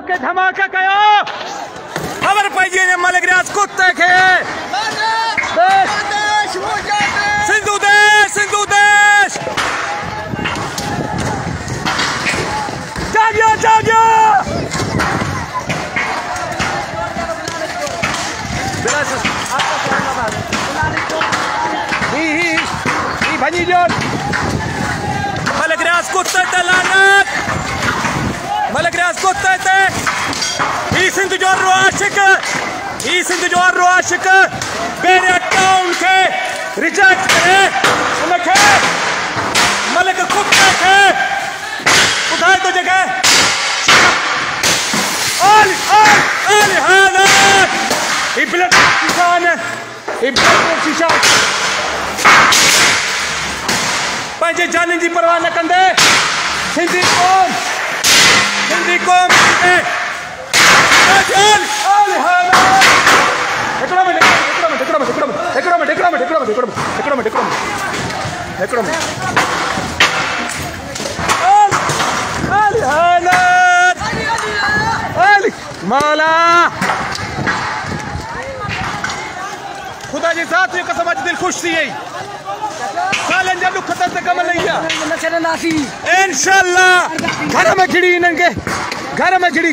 के धमाका कयो खबर पइजी ने मलिक रियाज कुत्ते देश सिंधु देश सिंधु देश। जागियो जागियो। भनी जोन। मलिक रियाज कुत्ते ते इंतज़ार आशिक। इस इंतज़ार आशिक। बेरिया टाउन के रिजेक्ट करे। उनके मलिक खुद देखे उठाए तो जगह। ऑल ऑल ऑल हाना इब्लत किसान इब्लत किसान पंजे जाने जी परवाह न कंदे। सिंधी क़ौम। सिंधी क़ौम मौला। खुदा जी साथ में कसम दिल खुश थी यही। सालन जब लोग खतर तक कमल नहीं इंशाल्लाह। घर में खिड़ी इनके घर में खिड़ी